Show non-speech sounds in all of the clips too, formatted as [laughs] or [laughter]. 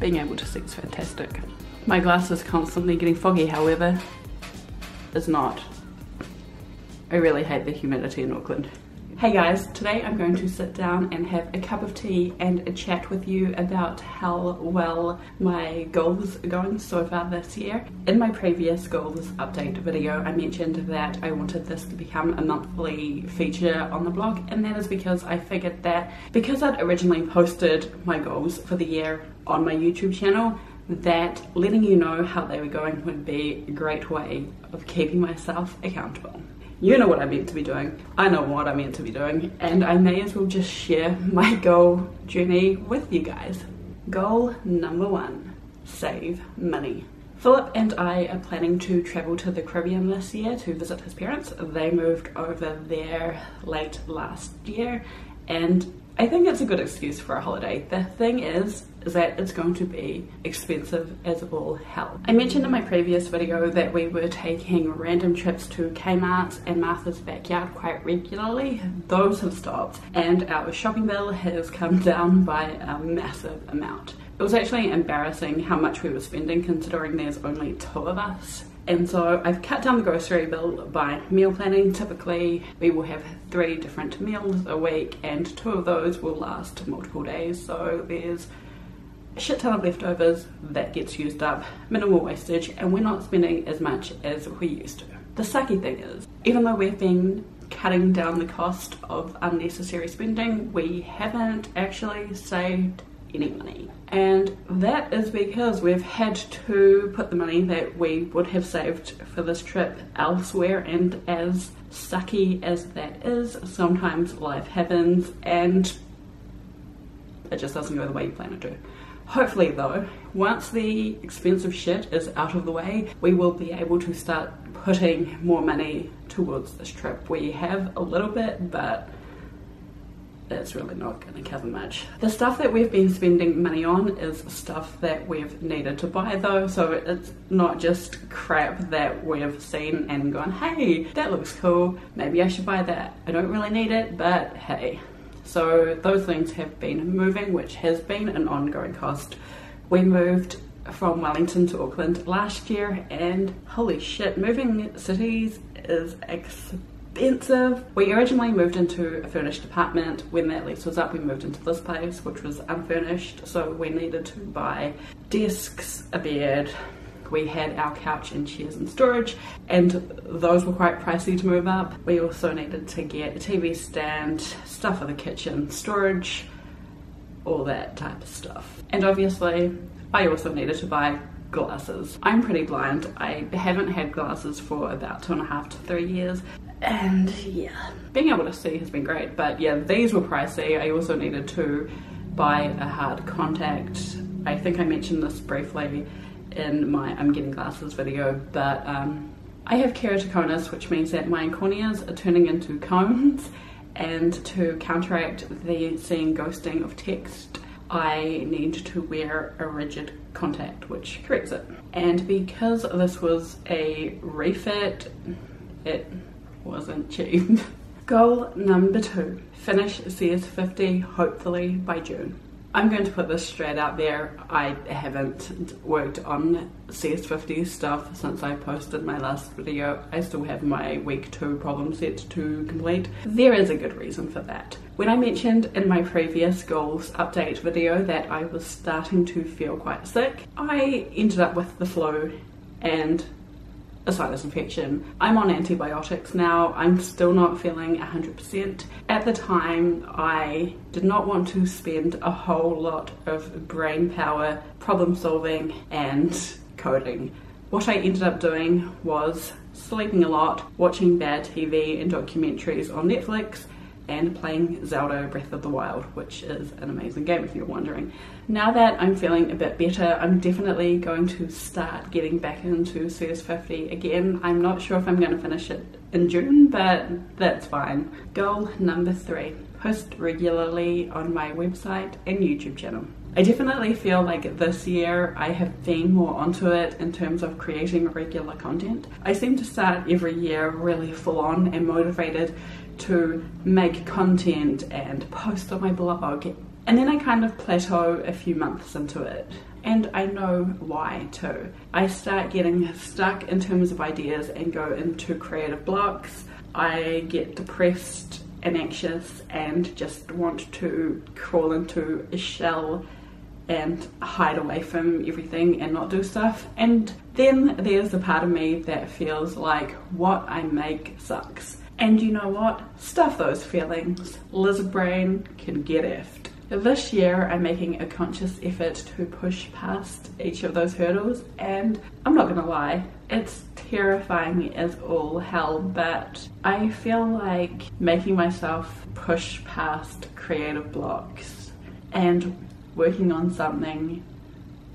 being able to see is fantastic. My glasses constantly getting foggy, however, is not. I really hate the humidity in Auckland. Hey guys, today I'm going to sit down and have a cup of tea and a chat with you about how well my goals are going so far this year. In my previous goals update video, I mentioned that I wanted this to become a monthly feature on the blog, and that is because I figured that because I'd originally posted my goals for the year on my YouTube channel, that letting you know how they were going would be a great way of keeping myself accountable. You know what I meant to be doing. I know what I meant to be doing. And I may as well just share my goal journey with you guys. Goal number one save money. Philip and I are planning to travel to the Caribbean this year to visit his parents. They moved over there late last year and I think it's a good excuse for a holiday. The thing is, is that it's going to be expensive as all hell. I mentioned in my previous video that we were taking random trips to Kmart and Martha's backyard quite regularly. Those have stopped and our shopping bill has come [laughs] down by a massive amount. It was actually embarrassing how much we were spending considering there's only two of us and so I've cut down the grocery bill by meal planning. Typically, we will have three different meals a week, and two of those will last multiple days. So there's shit ton of leftovers that gets used up, minimal wastage, and we're not spending as much as we used to. The sucky thing is, even though we've been cutting down the cost of unnecessary spending, we haven't actually saved any money. And that is because we've had to put the money that we would have saved for this trip elsewhere. And as sucky as that is, sometimes life happens and it just doesn't go the way you plan it to. Hopefully, though, once the expensive shit is out of the way, we will be able to start putting more money towards this trip. We have a little bit, but it's really not going to cover much. The stuff that we've been spending money on is stuff that we've needed to buy though, so it's not just crap that we've seen and gone, hey, that looks cool, maybe I should buy that. I don't really need it, but hey. So those things have been moving, which has been an ongoing cost. We moved from Wellington to Auckland last year and holy shit, moving cities is expensive. We originally moved into a furnished apartment. When that lease was up, we moved into this place, which was unfurnished. So we needed to buy desks, a bed. We had our couch and chairs in storage, and those were quite pricey to move up. We also needed to get a TV stand, stuff for the kitchen, storage, all that type of stuff. And obviously, I also needed to buy glasses. I'm pretty blind. I haven't had glasses for about two and a half to three years and yeah, being able to see has been great. But yeah, these were pricey. I also needed to buy a hard contact. I think I mentioned this briefly in my I'm getting glasses video, but um, I have keratoconus, which means that my corneas are turning into cones. And to counteract the seeing ghosting of text, I need to wear a rigid contact, which corrects it. And because this was a refit, it wasn't cheap. [laughs] Goal number two, finish CS50 hopefully by June. I'm going to put this straight out there. I haven't worked on CS50 stuff since I posted my last video. I still have my week two problem set to complete. There is a good reason for that. When I mentioned in my previous goals update video that I was starting to feel quite sick, I ended up with the flu and a sinus infection. I'm on antibiotics now. I'm still not feeling 100%. At the time, I did not want to spend a whole lot of brain power problem solving and coding. What I ended up doing was sleeping a lot, watching bad TV and documentaries on Netflix, and playing Zelda Breath of the Wild, which is an amazing game if you're wondering. Now that I'm feeling a bit better, I'm definitely going to start getting back into CS50 again. I'm not sure if I'm going to finish it in June, but that's fine. Goal number three post regularly on my website and YouTube channel. I definitely feel like this year I have been more onto it in terms of creating regular content. I seem to start every year really full on and motivated to make content and post on my blog and then I kind of plateau a few months into it. and I know why too. I start getting stuck in terms of ideas and go into creative blocks. I get depressed and anxious and just want to crawl into a shell and hide away from everything and not do stuff. And then there's a part of me that feels like what I make sucks. And you know what? Stuff those feelings. Lizard brain can get effed. This year, I'm making a conscious effort to push past each of those hurdles, and I'm not gonna lie, it's terrifying as all hell, but I feel like making myself push past creative blocks and working on something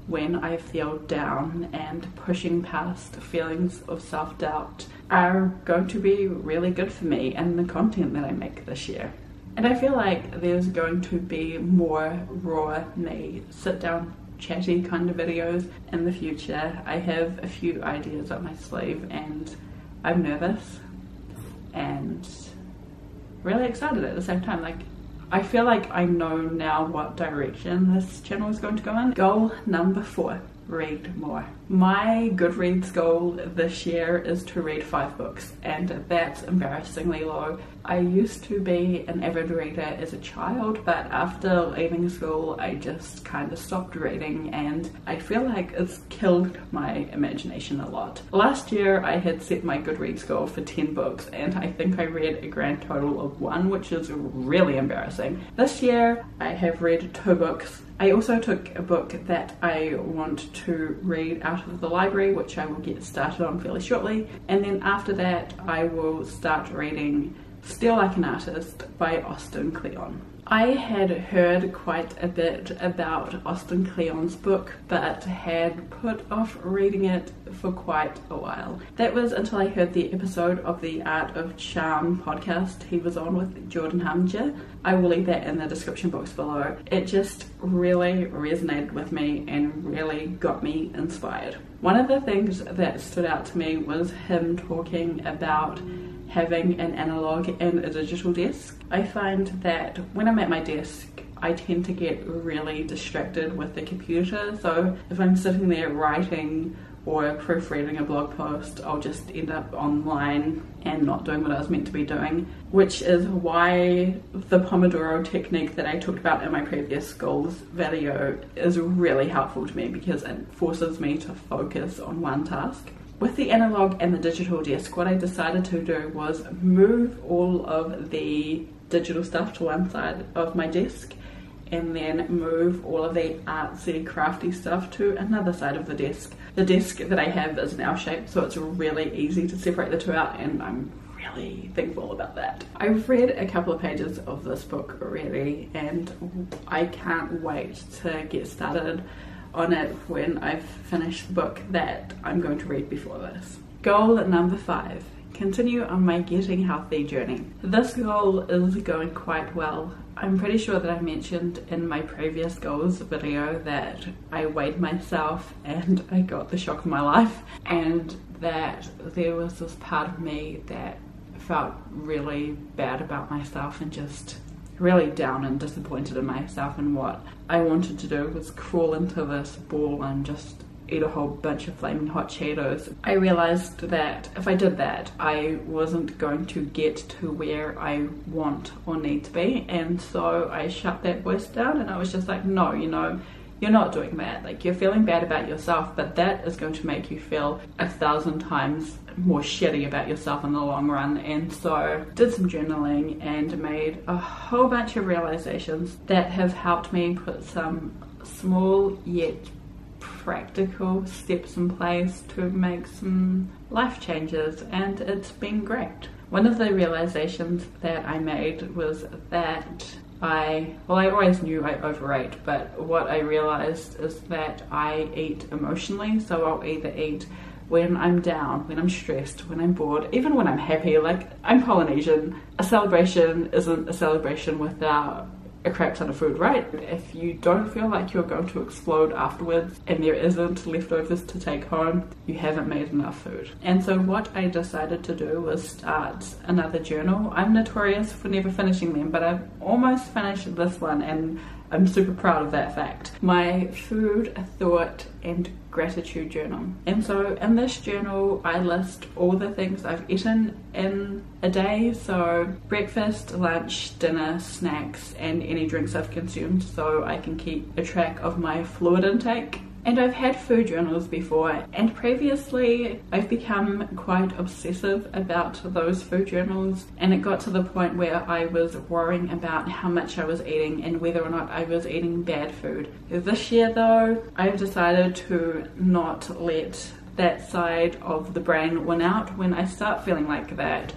when I feel down and pushing past feelings of self doubt are going to be really good for me and the content that I make this year. And I feel like there's going to be more raw me sit down chatty kind of videos in the future. I have a few ideas up my sleeve and I'm nervous and really excited at the same time. Like I feel like I know now what direction this channel is going to go in. Goal number four read more. My Goodreads goal this year is to read five books, and that's embarrassingly low. I used to be an avid reader as a child, but after leaving school, I just kind of stopped reading, and I feel like it's killed my imagination a lot. Last year, I had set my Goodreads goal for 10 books, and I think I read a grand total of one, which is really embarrassing. This year, I have read two books I also took a book that I want to read out of the library, which I will get started on fairly shortly. And then after that, I will start reading Steal Like an Artist by Austin Kleon. I had heard quite a bit about Austin Kleon's book, but had put off reading it for quite a while. That was until I heard the episode of the Art of Charm podcast he was on with Jordan Harbinger. I will leave that in the description box below. It just really resonated with me and really got me inspired. One of the things that stood out to me was him talking about having an analog and a digital desk. I find that when I'm at my desk, I tend to get really distracted with the computer. So if I'm sitting there writing or proofreading a blog post, I'll just end up online and not doing what I was meant to be doing, which is why the Pomodoro technique that I talked about in my previous goals video is really helpful to me because it forces me to focus on one task. With the analog and the digital desk, what I decided to do was move all of the digital stuff to one side of my desk and then move all of the artsy crafty stuff to another side of the desk. The desk that I have is an L shape so it's really easy to separate the two out and I'm really thankful about that. I've read a couple of pages of this book already and I can't wait to get started on it when I've finished the book that I'm going to read before this. Goal number five continue on my getting healthy journey. This goal is going quite well. I'm pretty sure that I mentioned in my previous goals video that I weighed myself and I got the shock of my life, and that there was this part of me that felt really bad about myself and just really down and disappointed in myself and what I wanted to do was crawl into this ball and just eat a whole bunch of flaming hot Cheetos. I realized that if I did that, I wasn't going to get to where I want or need to be. And so I shut that voice down and I was just like, no, you know, you're not doing that. Like you're feeling bad about yourself, but that is going to make you feel a thousand times more shitty about yourself in the long run. And so did some journaling and made a whole bunch of realizations that have helped me put some small yet practical steps in place to make some life changes and it's been great. One of the realizations that I made was that I, well, I always knew I overate, but what I realized is that I eat emotionally, so I'll either eat when I'm down, when I'm stressed, when I'm bored, even when I'm happy. Like, I'm Polynesian. A celebration isn't a celebration without a crap ton of food, right? If you don't feel like you're going to explode afterwards and there isn't leftovers to take home, you haven't made enough food. And so what I decided to do was start another journal. I'm notorious for never finishing them, but I've almost finished this one and I'm super proud of that fact. My food, thought, and gratitude journal. And so in this journal, I list all the things I've eaten in a day. So breakfast, lunch, dinner, snacks, and any drinks I've consumed so I can keep a track of my fluid intake and I've had food journals before, and previously I've become quite obsessive about those food journals, and it got to the point where I was worrying about how much I was eating and whether or not I was eating bad food. This year, though, I've decided to not let that side of the brain win out when I start feeling like that.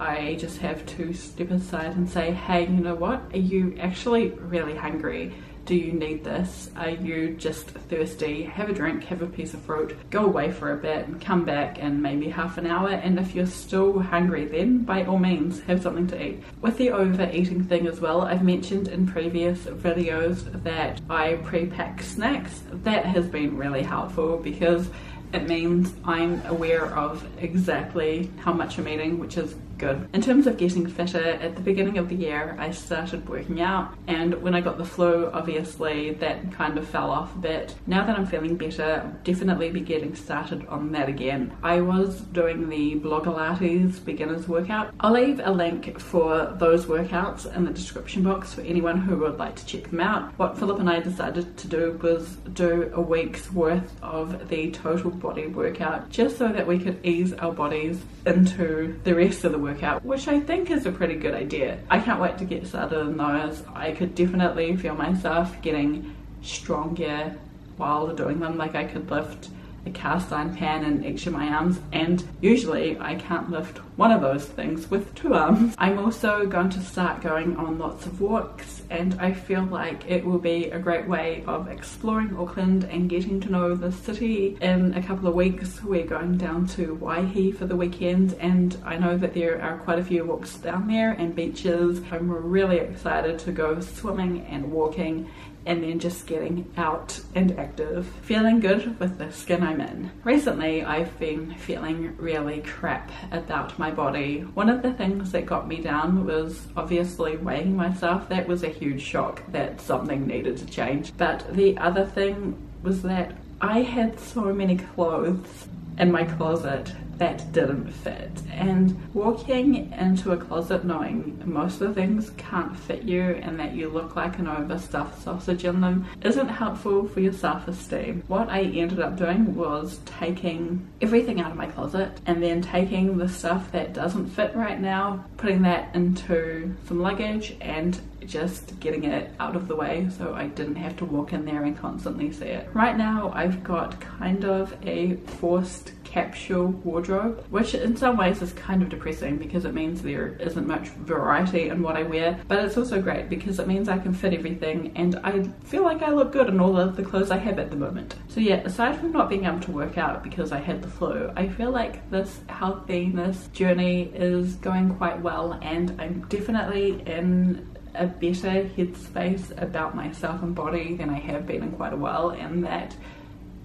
I just have to step aside and say, hey, you know what? Are you actually really hungry? Do you need this? Are you just thirsty? Have a drink, have a piece of fruit, go away for a bit, and come back in maybe half an hour. And if you're still hungry, then by all means, have something to eat. With the overeating thing as well, I've mentioned in previous videos that I pre pack snacks. That has been really helpful because it means I'm aware of exactly how much I'm eating, which is good. In terms of getting fitter, at the beginning of the year I started working out and when I got the flu obviously that kind of fell off a bit. Now that I'm feeling better, I'll definitely be getting started on that again. I was doing the Blogilates beginners workout. I'll leave a link for those workouts in the description box for anyone who would like to check them out. What Philip and I decided to do was do a week's worth of the total body workout just so that we could ease our bodies into the rest of the workout which I think is a pretty good idea. I can't wait to get started on those. I could definitely feel myself getting stronger while doing them. Like I could lift a cast iron pan and extra my arms and usually I can't lift one of those things with two arms. [laughs] I'm also going to start going on lots of walks and I feel like it will be a great way of exploring Auckland and getting to know the city. In a couple of weeks we're going down to Waihi for the weekend and I know that there are quite a few walks down there and beaches. I'm really excited to go swimming and walking and then just getting out and active. Feeling good with the skin I'm in. Recently, I've been feeling really crap about my body. One of the things that got me down was obviously weighing myself. That was a huge shock that something needed to change. But the other thing was that I had so many clothes in my closet that didn't fit. And walking into a closet knowing most of the things can't fit you and that you look like an overstuffed sausage in them isn't helpful for your self esteem. What I ended up doing was taking everything out of my closet and then taking the stuff that doesn't fit right now, putting that into some luggage and just getting it out of the way so I didn't have to walk in there and constantly see it. Right now I've got kind of a forced capsule wardrobe, which in some ways is kind of depressing because it means there isn't much variety in what I wear, but it's also great because it means I can fit everything and I feel like I look good in all of the clothes I have at the moment. So yeah, aside from not being able to work out because I had the flu, I feel like this healthiness journey is going quite well and I'm definitely in a better headspace about myself and body than I have been in quite a while and that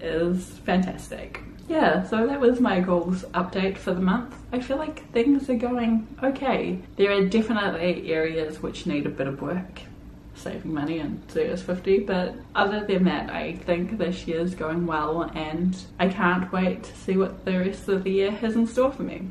is fantastic yeah, so that was my goals update for the month. I feel like things are going okay. There are definitely areas which need a bit of work, saving money and CS50, but other than that, I think this year's going well and I can't wait to see what the rest of the year has in store for me.